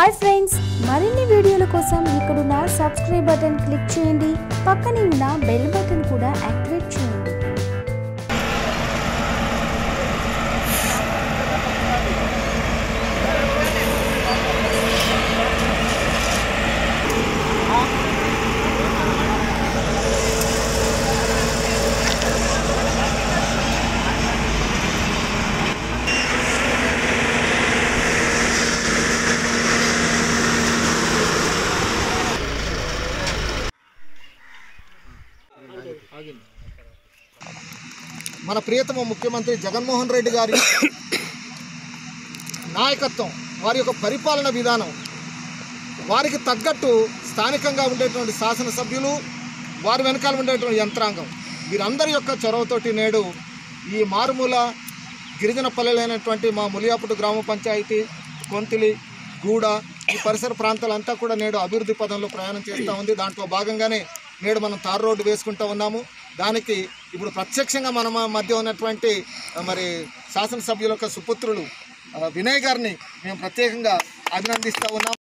Hi friends మరిన్ని వీడియోల కోసం ఇక్కడున్న సబ్స్క్రైబ్ బటన్ క్లిక్ చేయండి. పక్కనే ఉన్న బెల్ బటన్ కూడా యాక్టివేట్ చేయండి. మన ప్రియతమ ముఖ్యమంత్రి జగన్మోహన్ రెడ్డి గారి నాయకత్వం వారి యొక్క పరిపాలన విధానం వారికి తగ్గట్టు స్థానికంగా ఉండేటువంటి శాసనసభ్యులు వారి వెనకాల ఉండేటువంటి యంత్రాంగం. వీరందరి యొక్క చొరవతోటి నేడు ఈ మారుమూల గిరిజన పల్లెలైనటువంటి మా ములియాపుడు గ్రామ పంచాయతీ కొంతిలి గూడ ఈ పరిసర ప్రాంతాలంతా కూడా నేడు అభివృద్ధి పదంలో ప్రయాణం చేస్తూ ఉంది. దాంట్లో భాగంగానే నేడు మనం తార్ రోడ్డు వేసుకుంటూ ఉన్నాము. దానికి ఇప్పుడు ప్రత్యక్షంగా మన మధ్య ఉన్నటువంటి మరి శాసనసభ్యుల యొక్క సుపుత్రులు వినయ్ గారిని మేము ప్రత్యేకంగా అభినందిస్తూ ఉన్నాం